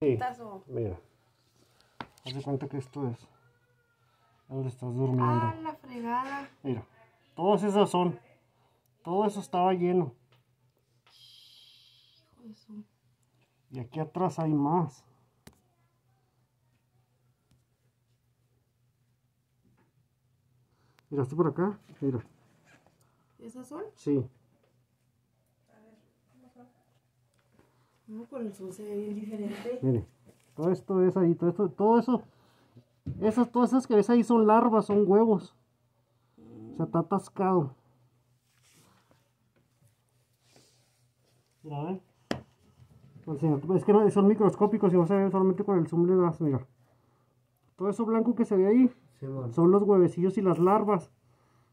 Sí, mira. Haz de cuenta que esto es donde estás durmiendo. Ah, la fregada. Mira, todos esos son. Todo eso estaba lleno. Y aquí atrás hay más. Mira, esto por acá. Mira, ¿Esas son? sí. No, con el sol se ve bien diferente. Mire, todo esto es ahí, todo esto, todo eso, esas, todas esas que ves ahí son larvas, son huevos. O sea, está atascado. Mira, sea, es que no- son microscópicos y no se ven solamente con el zoom le das, mira. Todo eso blanco que se ve ahí son los huevecillos y las larvas.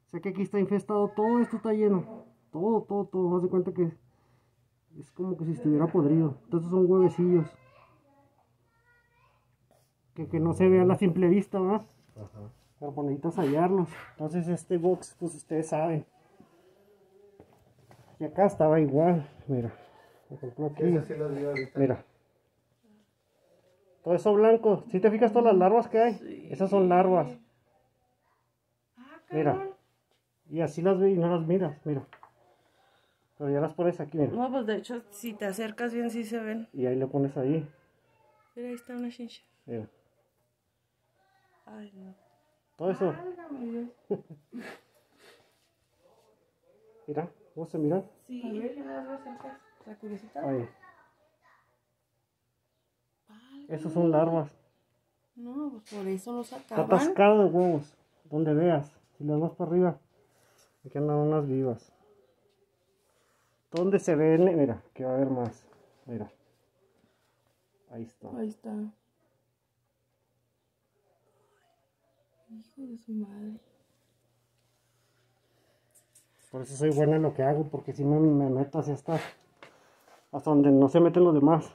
O sea que aquí está infestado, todo esto está lleno. Todo, todo, todo. Haz de cuenta que es como que si estuviera podrido. Entonces son huevecillos. Que, que no se ve a la simple vista, ¿verdad? Pero pues necesitas hallarlos. Entonces este box, pues ustedes saben. Y acá estaba igual. Mira. Por ejemplo aquí. Sí. Mira. Todo eso blanco. Si te fijas todas las larvas que hay? Esas son larvas. Ah, Mira. Y así las ve y no las miras, mira. Pero ya las pones aquí, mira. No, pues de hecho, si te acercas bien, sí se ven. Y ahí le pones ahí. Mira, ahí está una chincha. Mira. Ay, no. Todo eso. Válgame. Mira. ¿Cómo se mira? Sí, a ver, acercar. La curiosita. Ahí. Esos son larvas. No, pues por eso los Está sacaban. atascado de huevos. Donde veas. Si le vas para arriba. Aquí andan unas vivas. ¿Dónde se ven? Mira, que va a haber más. Mira. Ahí está. Ahí está. Hijo de su madre. Por eso soy buena en lo que hago, porque si me, me meto hacia hasta, hasta donde no se meten los demás.